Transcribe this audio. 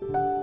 you